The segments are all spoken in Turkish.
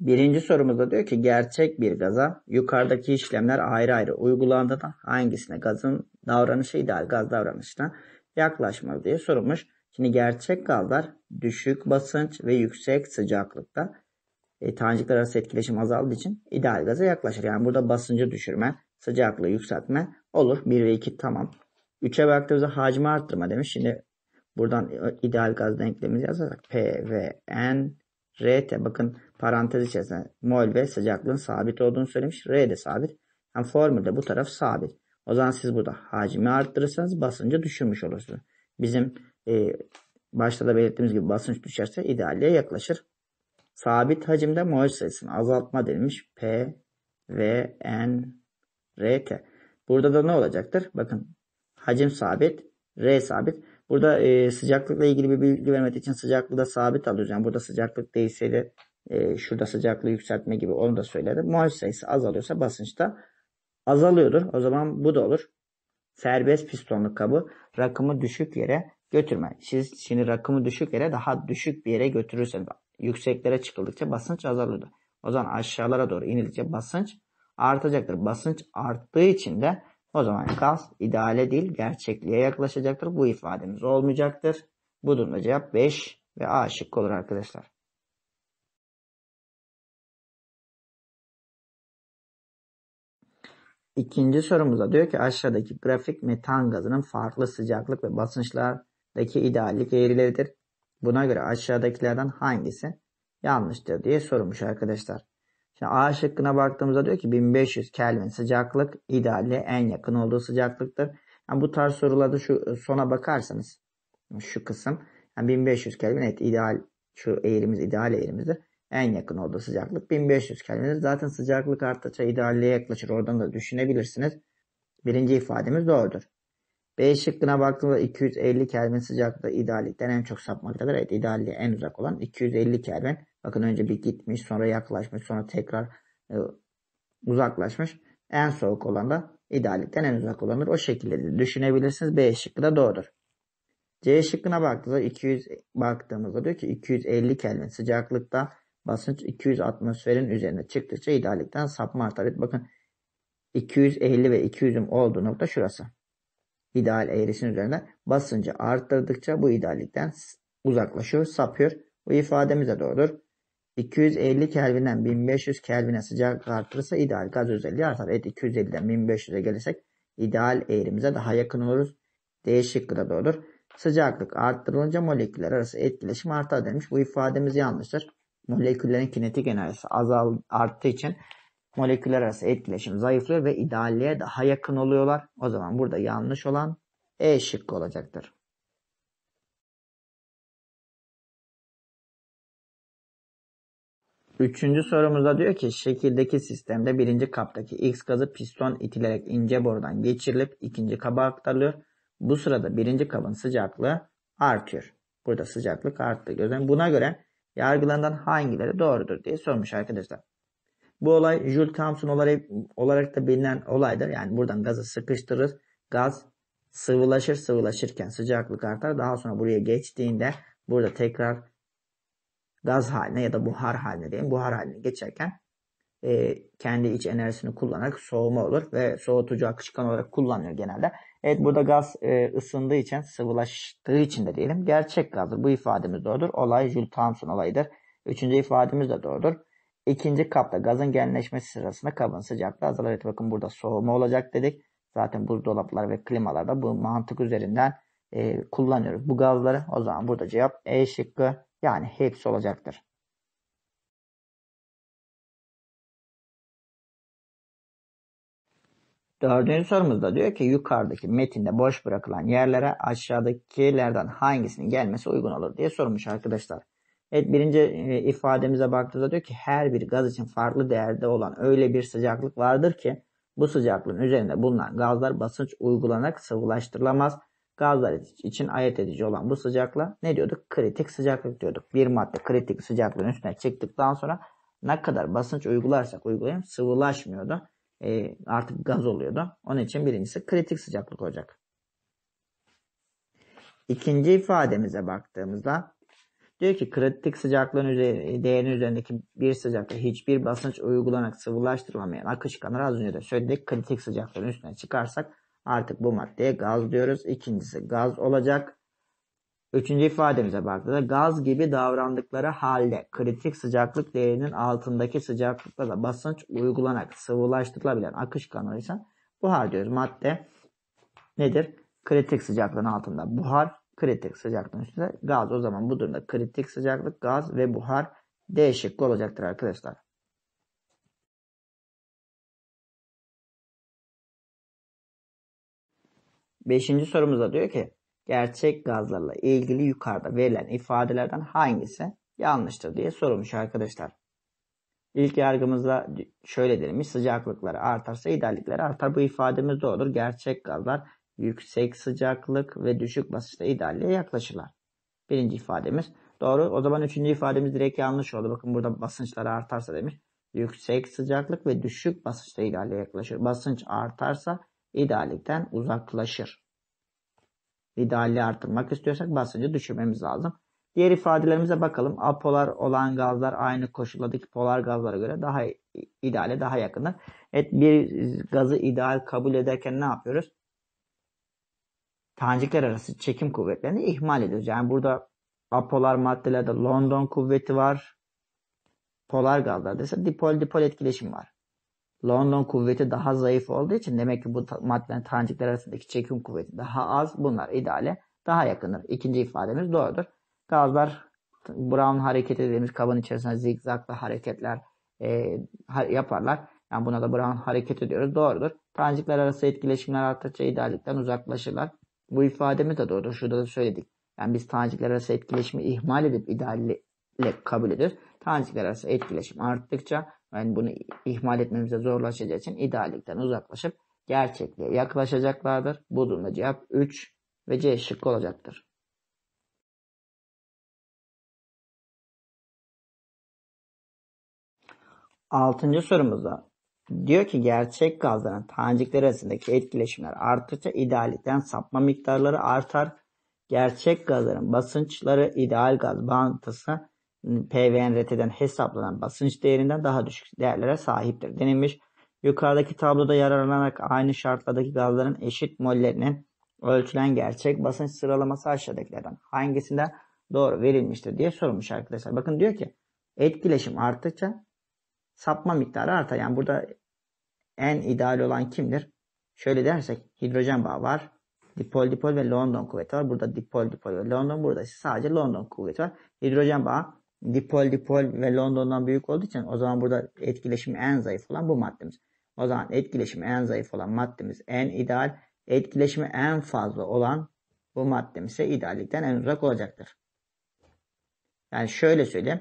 Birinci sorumuzda diyor ki gerçek bir gaza yukarıdaki işlemler ayrı ayrı uygulandığında hangisine gazın davranışı ideal gaz davranışına yaklaşmalı diye sorulmuş. Şimdi gerçek gazlar düşük basınç ve yüksek sıcaklıkta e, tanecikler arası etkileşim azaldığı için ideal gaza yaklaşır. Yani burada basıncı düşürme, sıcaklığı yükseltme olur. 1 ve 2 tamam. 3'e baktığımızda hacmi arttırma demiş. Şimdi buradan ideal gaz denklemimizi yazarsak P ve N RT bakın parantez içerisinde mol ve sıcaklığın sabit olduğunu söylemiş. R de sabit. Yani formülde bu taraf sabit. O zaman siz burada hacmi arttırırsanız basıncı düşürmüş olursunuz. Bizim e, başta da belirttiğimiz gibi basınç düşerse idealliğe yaklaşır. Sabit hacimde mol sayısını azaltma denilmiş. P, V, N, R, T. Burada da ne olacaktır? Bakın hacim sabit, R sabit. Burada e, sıcaklıkla ilgili bir bilgi vermek için sıcaklığı da sabit alıyoruz. Yani burada sıcaklık değişseydi e, şurada sıcaklığı yükseltme gibi onu da söyledim. Mol sayısı azalıyorsa basınç da azalıyordur. O zaman bu da olur. Serbest pistonlu kabı rakımı düşük yere götürme. Siz şimdi rakımı düşük yere daha düşük bir yere götürürseniz yükseklere çıkıldıkça basınç azalıyordu. O zaman aşağılara doğru inildikçe basınç artacaktır. Basınç arttığı için de o zaman gaz ideale değil gerçekliğe yaklaşacaktır. Bu ifademiz olmayacaktır. Bu durumda cevap 5 ve A şıkkı olur arkadaşlar. İkinci sorumuzda diyor ki aşağıdaki grafik metan gazının farklı sıcaklık ve basınçlardaki ideallik eğrileridir. Buna göre aşağıdakilerden hangisi yanlıştır diye sormuş arkadaşlar. Şimdi A şıkkına baktığımızda diyor ki 1500 Kelvin sıcaklık idealle en yakın olduğu sıcaklıktır. Yani bu tarz sorularda şu sona bakarsanız şu kısım yani 1500 Kelvin evet ideal şu eğrimiz ideal eğrimizdir. En yakın olduğu sıcaklık 1500 Kelvin'dir. Zaten sıcaklık arttıkça idealliğe yaklaşır. Oradan da düşünebilirsiniz. Birinci ifademiz doğrudur. B şıkkına baktığımızda 250 Kelvin sıcaklıkta ideallikten en çok sapmaktadır. Evet idealliğe en uzak olan 250 Kelvin. Bakın önce bir gitmiş sonra yaklaşmış sonra tekrar e, uzaklaşmış. En soğuk olan da ideallikten en uzak olandır. O şekilde de düşünebilirsiniz. B şıkkı da doğrudur. C şıkkına baktığımızda 200 baktığımızda diyor ki 250 Kelvin sıcaklıkta basınç 200 atmosferin üzerine çıktıkça ideallikten sapma artar. Bakın 250 ve 200'ün olduğu nokta şurası. İdeal eğrisinin üzerinde basıncı arttırdıkça bu ideallikten uzaklaşıyor, sapıyor. Bu ifademiz de doğrudur. 250 Kelvin'den 1500 Kelvin'e sıcaklık artırırsa ideal gaz özelliği artar. Evet 250'den 1500'e gelirsek ideal eğrimize daha yakın oluruz. D şıkkı da doğrudur. Sıcaklık arttırılınca moleküller arası etkileşim artar demiş. Bu ifademiz yanlıştır. Moleküllerin kinetik enerjisi azal arttığı için moleküller arası etkileşim zayıflıyor ve idealliğe daha yakın oluyorlar. O zaman burada yanlış olan E şıkkı olacaktır. Üçüncü sorumuzda diyor ki şekildeki sistemde birinci kaptaki X gazı piston itilerek ince borudan geçirilip ikinci kaba aktarılıyor. Bu sırada birinci kabın sıcaklığı artıyor. Burada sıcaklık arttı. Gözden buna göre yargılanan hangileri doğrudur diye sormuş arkadaşlar. Bu olay Jules Thomson olarak, olarak da bilinen olaydır. Yani buradan gazı sıkıştırır. Gaz sıvılaşır. Sıvılaşırken sıcaklık artar. Daha sonra buraya geçtiğinde burada tekrar gaz haline ya da buhar haline diyelim. Buhar haline geçerken e, kendi iç enerjisini kullanarak soğuma olur ve soğutucu akışkan olarak kullanılıyor genelde. Evet burada gaz e, ısındığı için sıvılaştığı için de diyelim gerçek gazdır. Bu ifademiz doğrudur. Olay Jules Thomson olayıdır. Üçüncü ifademiz de doğrudur. İkinci kapta gazın genleşmesi sırasında kabın sıcaklığı azalır. Evet bakın burada soğuma olacak dedik. Zaten buzdolapları ve klimalarda bu mantık üzerinden e, kullanıyoruz bu gazları. O zaman burada cevap E şıkkı yani hepsi olacaktır. Dördüncü sorumuzda diyor ki yukarıdaki metinde boş bırakılan yerlere aşağıdakilerden hangisinin gelmesi uygun olur diye sormuş arkadaşlar. Evet birinci e, ifademize baktığımızda diyor ki her bir gaz için farklı değerde olan öyle bir sıcaklık vardır ki bu sıcaklığın üzerinde bulunan gazlar basınç uygulanarak sıvılaştırılamaz. Gazlar için ayet edici olan bu sıcaklığa ne diyorduk? Kritik sıcaklık diyorduk. Bir madde kritik sıcaklığın üstüne çıktıktan sonra ne kadar basınç uygularsak uygulayalım sıvılaşmıyordu. E, artık gaz oluyordu. Onun için birincisi kritik sıcaklık olacak. İkinci ifademize baktığımızda Diyor ki kritik sıcaklığın üzeri, değerinin üzerindeki bir sıcaklık hiçbir basınç uygulanarak sıvılaştırılamayan akışkanlar az önce de söyledik. Kritik sıcaklığın üstüne çıkarsak artık bu maddeye gaz diyoruz. İkincisi gaz olacak. Üçüncü ifademize baktığında gaz gibi davrandıkları halde kritik sıcaklık değerinin altındaki sıcaklıkta da basınç uygulanarak sıvılaştırılabilen akışkanlar ise buhar diyoruz. Madde nedir? Kritik sıcaklığın altında buhar, kritik sıcaklığın üstünde gaz. O zaman bu durumda kritik sıcaklık, gaz ve buhar D şıkkı olacaktır arkadaşlar. Beşinci sorumuzda diyor ki gerçek gazlarla ilgili yukarıda verilen ifadelerden hangisi yanlıştır diye sorulmuş arkadaşlar. İlk yargımızda şöyle denilmiş sıcaklıkları artarsa ideallikleri artar. Bu ifademiz doğrudur. Gerçek gazlar yüksek sıcaklık ve düşük basınçta idealliğe yaklaşırlar. Birinci ifademiz doğru. O zaman üçüncü ifademiz direkt yanlış oldu. Bakın burada basınçları artarsa demiş. Yüksek sıcaklık ve düşük basınçta idealliğe yaklaşır. Basınç artarsa ideallikten uzaklaşır. İdealliği artırmak istiyorsak basıncı düşürmemiz lazım. Diğer ifadelerimize bakalım. Apolar olan gazlar aynı koşullardaki polar gazlara göre daha ideale daha yakındır. Evet bir gazı ideal kabul ederken ne yapıyoruz? Tanecikler arası çekim kuvvetlerini ihmal ediyoruz. Yani burada apolar maddelerde London kuvveti var. Polar gazlarda ise dipol dipol etkileşim var. London kuvveti daha zayıf olduğu için demek ki bu maddelerin tanecikler arasındaki çekim kuvveti daha az. Bunlar ideale daha yakındır. İkinci ifademiz doğrudur. Gazlar Brown hareketi dediğimiz kabın içerisinde zigzaglı hareketler e, yaparlar. Yani buna da Brown hareketi diyoruz. Doğrudur. Tanecikler arası etkileşimler arttıkça ideallikten uzaklaşırlar. Bu ifademiz de doğrudur. Şurada da söyledik. Yani biz tanecikler arası etkileşimi ihmal edip idealle kabul ediyoruz. Tanecikler arası etkileşim arttıkça yani bunu ihmal etmemize zorlaşacağı için ideallikten uzaklaşıp gerçekliğe yaklaşacaklardır. Bu durumda cevap 3 ve C şıkkı olacaktır. Altıncı sorumuzda diyor ki gerçek gazların tanecikler arasındaki etkileşimler arttıkça ideallikten sapma miktarları artar. Gerçek gazların basınçları ideal gaz bağıntısı PVNRT'den hesaplanan basınç değerinden daha düşük değerlere sahiptir denilmiş. Yukarıdaki tabloda yararlanarak aynı şartlardaki gazların eşit mollerinin ölçülen gerçek basınç sıralaması aşağıdakilerden hangisinde doğru verilmiştir diye sorulmuş arkadaşlar. Bakın diyor ki etkileşim arttıkça sapma miktarı artar. Yani burada en ideal olan kimdir? Şöyle dersek hidrojen bağı var. Dipol dipol ve London kuvveti var. Burada dipol dipol ve London. Burada sadece London kuvveti var. Hidrojen bağı dipol dipol ve London'dan büyük olduğu için o zaman burada etkileşimi en zayıf olan bu maddemiz. O zaman etkileşimi en zayıf olan maddemiz en ideal. Etkileşimi en fazla olan bu maddemiz ise ideallikten en uzak olacaktır. Yani şöyle söyleyeyim.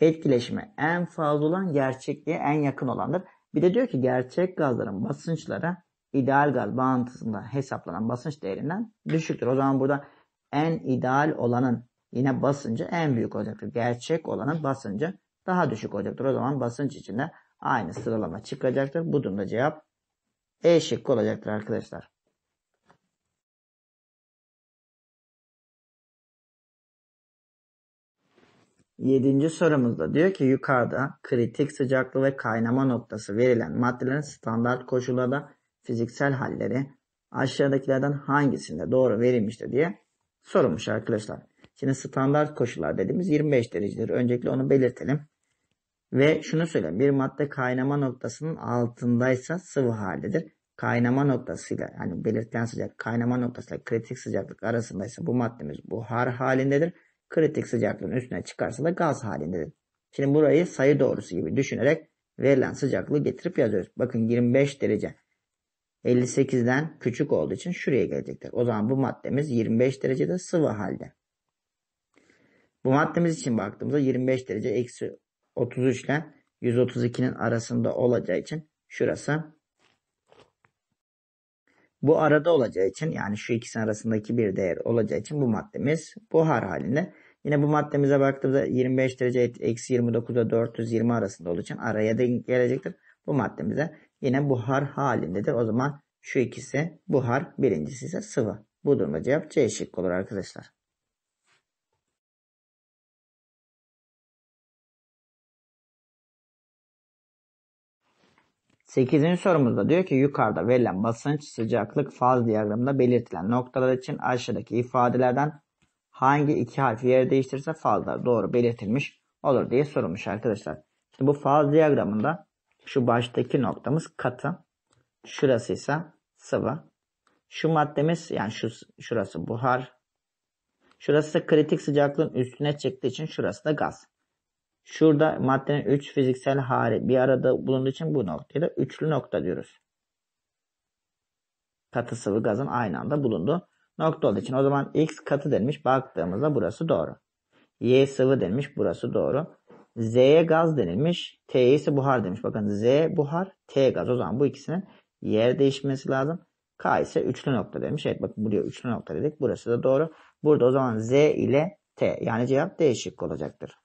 Etkileşimi en fazla olan gerçekliğe en yakın olandır. Bir de diyor ki gerçek gazların basınçları ideal gaz bağıntısında hesaplanan basınç değerinden düşüktür. O zaman burada en ideal olanın yine basıncı en büyük olacaktır. Gerçek olanın basıncı daha düşük olacaktır. O zaman basınç içinde aynı sıralama çıkacaktır. Bu durumda cevap E şıkkı olacaktır arkadaşlar. Yedinci sorumuzda diyor ki yukarıda kritik sıcaklığı ve kaynama noktası verilen maddelerin standart koşullarda fiziksel halleri aşağıdakilerden hangisinde doğru verilmiştir diye sorulmuş arkadaşlar. Şimdi standart koşullar dediğimiz 25 derecedir. Öncelikle onu belirtelim. Ve şunu söyleyeyim. Bir madde kaynama noktasının altındaysa sıvı haldedir. Kaynama noktasıyla yani belirtilen sıcak kaynama noktasıyla kritik sıcaklık arasındaysa bu maddemiz buhar halindedir. Kritik sıcaklığın üstüne çıkarsa da gaz halindedir. Şimdi burayı sayı doğrusu gibi düşünerek verilen sıcaklığı getirip yazıyoruz. Bakın 25 derece 58'den küçük olduğu için şuraya gelecektir. O zaman bu maddemiz 25 derecede sıvı halde. Bu maddemiz için baktığımızda 25 derece eksi 33 ile 132'nin arasında olacağı için şurası bu arada olacağı için yani şu ikisinin arasındaki bir değer olacağı için bu maddemiz buhar halinde. Yine bu maddemize baktığımızda 25 derece eksi 29 ile 420 arasında olduğu için araya denk gelecektir. Bu maddemize yine buhar halindedir. O zaman şu ikisi buhar birincisi ise sıvı. Bu durumda cevap C şıkkı olur arkadaşlar. 8. sorumuzda diyor ki yukarıda verilen basınç sıcaklık faz diyagramında belirtilen noktalar için aşağıdaki ifadelerden hangi iki harf yer değiştirirse fazlar doğru belirtilmiş olur diye sorulmuş arkadaşlar. Şimdi bu faz diyagramında şu baştaki noktamız katı. Şurası ise sıvı. Şu maddemiz yani şu şurası buhar. Şurası kritik sıcaklığın üstüne çıktığı için şurası da gaz. Şurada maddenin 3 fiziksel hali bir arada bulunduğu için bu noktaya da üçlü nokta diyoruz. Katı sıvı gazın aynı anda bulunduğu nokta olduğu için o zaman X katı denilmiş. Baktığımızda burası doğru. Y sıvı denilmiş. Burası doğru. Z'ye gaz denilmiş. T'ye ise buhar demiş. Bakın Z buhar, T gaz. O zaman bu ikisinin yer değişmesi lazım. K ise üçlü nokta demiş. Evet bakın buraya üçlü nokta dedik. Burası da doğru. Burada o zaman Z ile T yani cevap D şıkkı olacaktır.